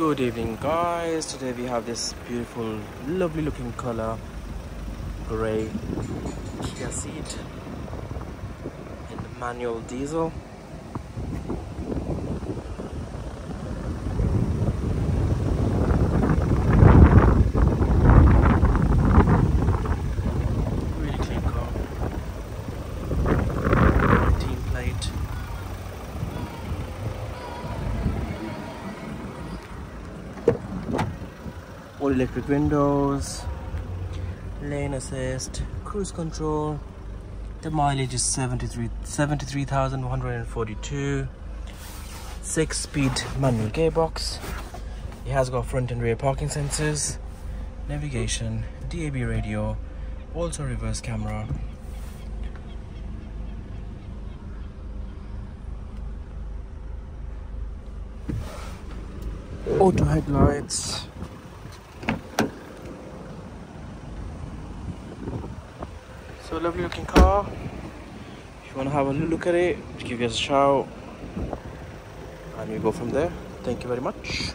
good evening guys. Today we have this beautiful lovely looking color gray Kia Ceed and manual diesel all electric windows lane assist cruise control. The mileage is 73 73,142 six speed manual gearbox. It has got front and rear parking sensors navigation DAB radio also reverse camera. Auto headlights so lovely looking car. If you want to have a look at it give us a shout. And we go from there. Thank you very much